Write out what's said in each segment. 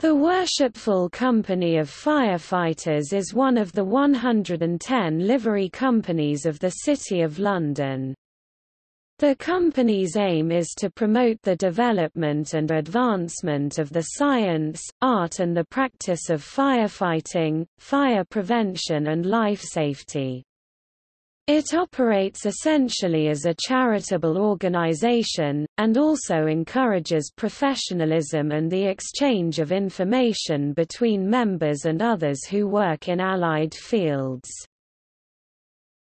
The Worshipful Company of Firefighters is one of the 110 livery companies of the City of London. The company's aim is to promote the development and advancement of the science, art and the practice of firefighting, fire prevention and life safety. It operates essentially as a charitable organization, and also encourages professionalism and the exchange of information between members and others who work in allied fields.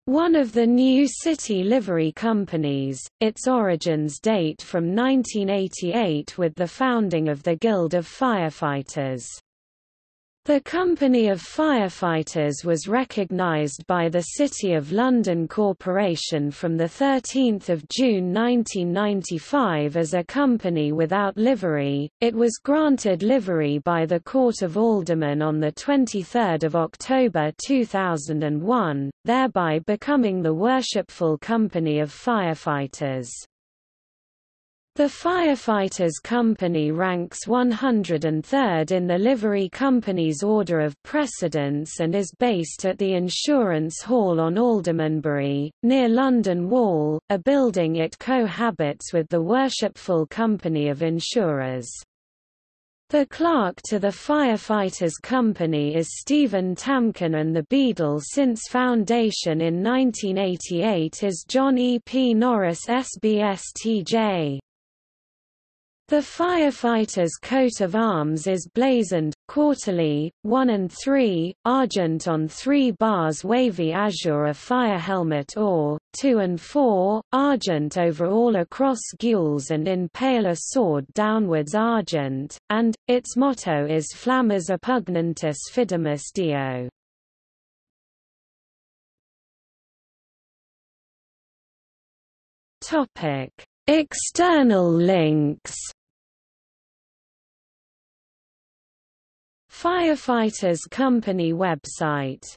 One of the new city livery companies, its origins date from 1988 with the founding of the Guild of Firefighters. The Company of Firefighters was recognised by the City of London Corporation from 13 June 1995 as a company without livery. It was granted livery by the Court of Aldermen on 23 October 2001, thereby becoming the Worshipful Company of Firefighters. The Firefighters Company ranks 103rd in the Livery Company's order of precedence and is based at the Insurance Hall on Aldermanbury, near London Wall, a building it cohabits with the Worshipful Company of Insurers. The clerk to the Firefighters Company is Stephen Tamkin and the Beadle since foundation in 1988 is John E. P. Norris SBSTJ. The firefighter's coat of arms is blazoned, quarterly, 1 and 3, argent on 3 bars wavy azure a fire helmet or, 2 and 4, argent over all a cross gules and in pale a sword downwards argent, and, its motto is Flammas oppugnantis fidemus Deo. External links Firefighters Company website